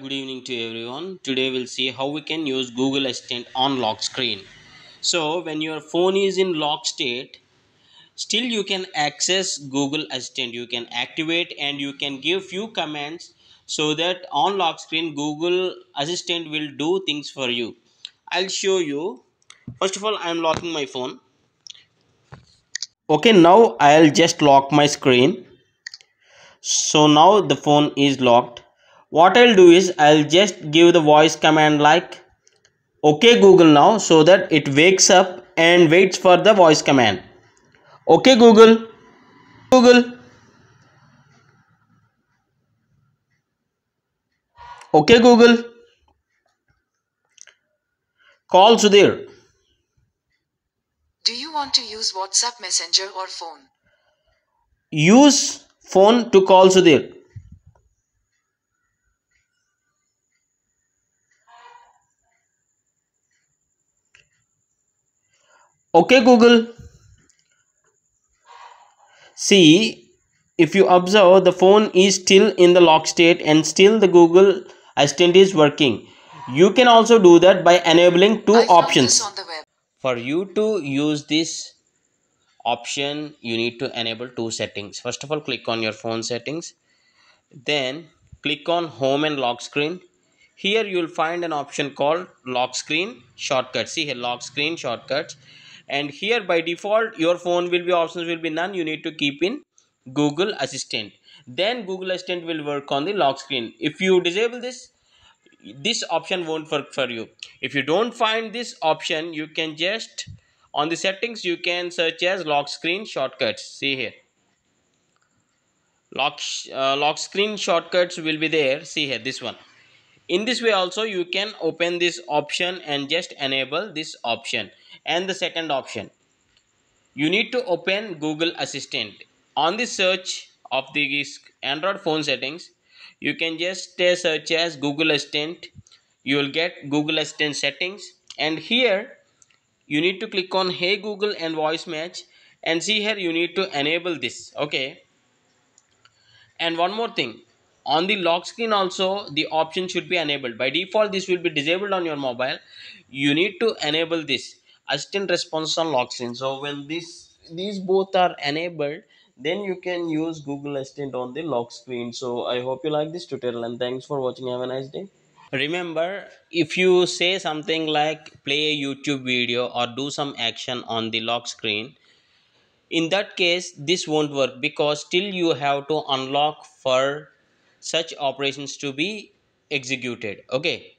good evening to everyone. Today we'll see how we can use Google Assistant on lock screen. So when your phone is in lock state, still you can access Google Assistant. You can activate and you can give few commands so that on lock screen Google Assistant will do things for you. I'll show you. First of all, I'm locking my phone. Okay, now I'll just lock my screen. So now the phone is locked what I'll do is I'll just give the voice command like okay Google now so that it wakes up and waits for the voice command. Okay Google. Google. Okay Google. Call Sudhir. Do you want to use WhatsApp Messenger or phone? use phone to call Sudhir okay google. See if you observe the phone is still in the lock state and still the google assistant is working. You can also do that by enabling two I options. on the web. for you to use this option you need to enable two settings. First of all click on your phone settings. Then click on home and lock screen. Here you will find an option called lock screen shortcuts see here lock screen shortcuts and here by default your phone will be options will be none. You need to keep in google assistant. Then google assistant will work on the lock screen. If you disable this this option won't work for you. If you don't find this option you can just on the settings you can search as lock screen shortcuts. See here. Lock uh, lock screen shortcuts will be there. See here this one in this way also you can open this option and just enable this option and the second option. You need to open google assistant. On the search of the android phone settings you can just uh, search as google assistant. You will get google assistant settings. And here you need to click on hey google and voice match. And see here you need to enable this. Okay. And one more thing on the lock screen also the option should be enabled. By default this will be disabled on your mobile. You need to enable this assistant response on lock screen. So when this these both are enabled then you can use google assistant on the lock screen. So i hope you like this tutorial and thanks for watching. Have a nice day. Remember if you say something like play a youtube video or do some action on the lock screen in that case this won't work because still you have to unlock for such operations to be executed. Okay